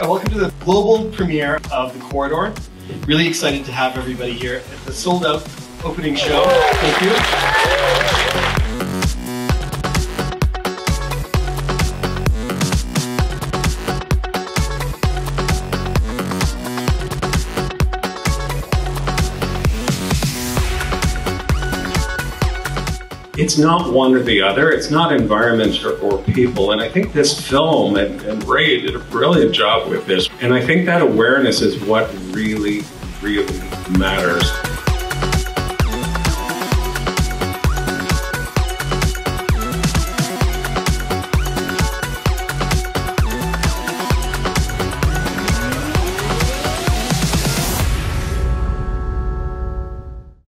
Welcome to the global premiere of The Corridor. Really excited to have everybody here at the sold out opening show. Thank you. It's not one or the other. It's not environment or, or people. And I think this film and, and, Ray did a brilliant job with this. And I think that awareness is what really, really matters.